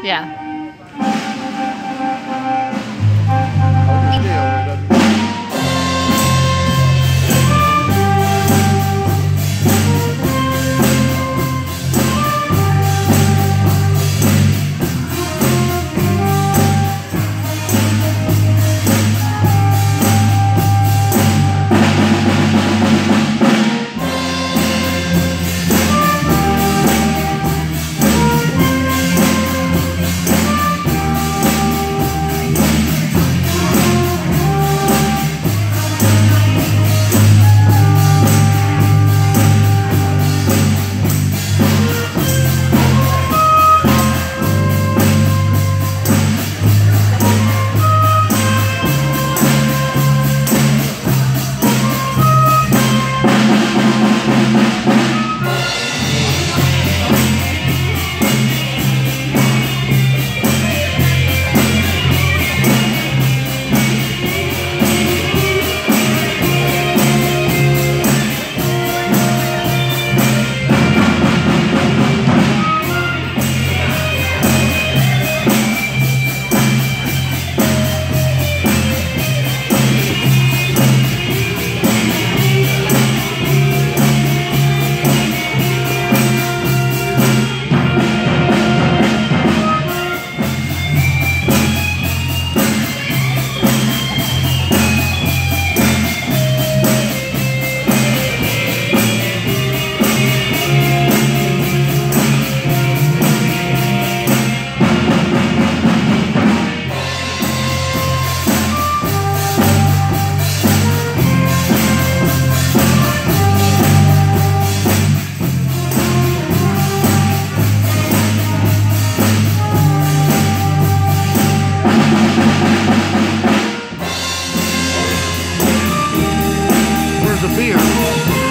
Yeah. fear.